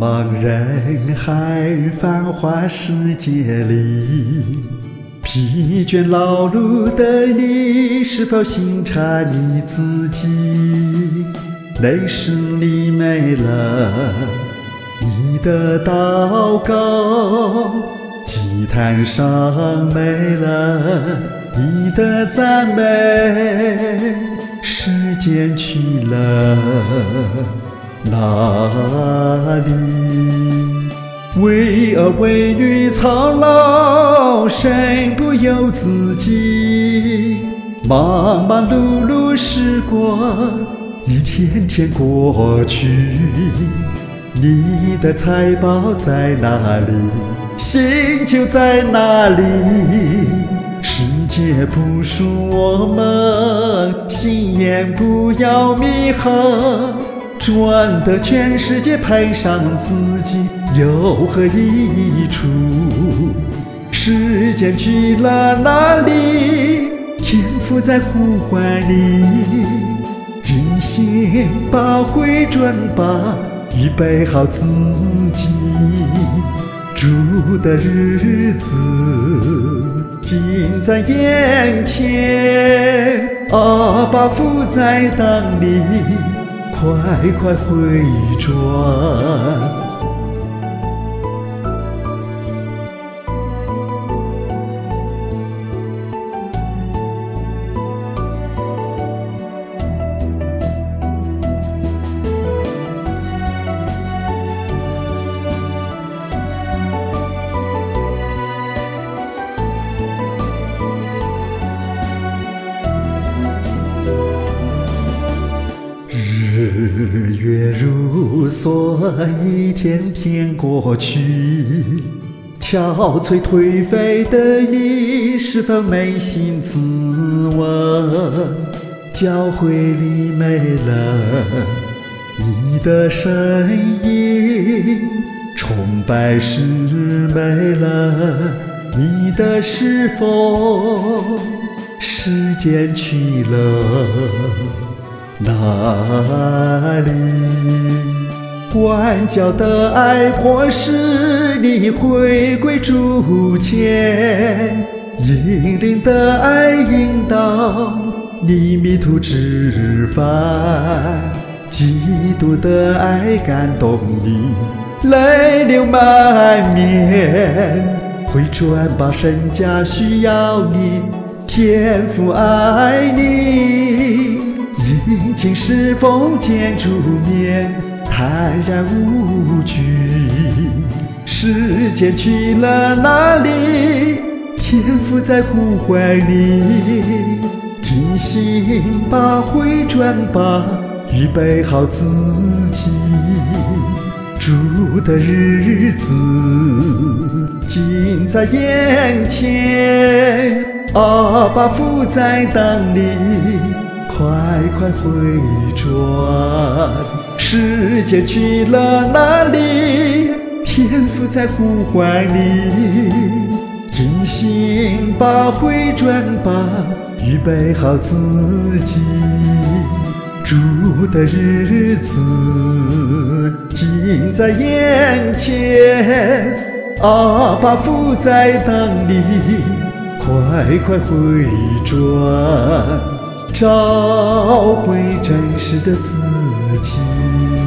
茫茫人海，繁华世界里，疲倦劳碌的你，是否心察你自己？泪湿里没了你的祷告，祭坛上没了你的赞美，时间去了。哪里？为儿为女操劳，身不由自己。忙忙碌碌时光，一天天过去。你的财宝在哪里？心就在哪里？世界不属我们，心眼不要迷航。赚得全世界赔上自己有何益处？时间去了哪里？天赋在呼唤你，尽心把回转吧，预备好自己。住的日子近在眼前，阿爸父在等你。快快回转！如梭，一天天过去。憔悴颓废的你，是否扪心自问？教会里。没了你的身影，崇拜时没了你的侍奉，时间去了。哪里？管教的爱迫使你回归主前，引领的爱引导你迷途知返，基督的爱感动你泪流满面，回转吧，身家需要你，天父爱你。殷勤侍奉见主面，坦然无惧。时间去了哪里？天赋在呼唤你。精心把回转吧，预备好自己。主的日子近在眼前，阿爸父在等你。快快回转，时间去了哪里？天赋在呼唤你，精心把回转吧，预备好自己。主的日子近在眼前，阿爸父在等你，快快回转。找回真实的自己自己。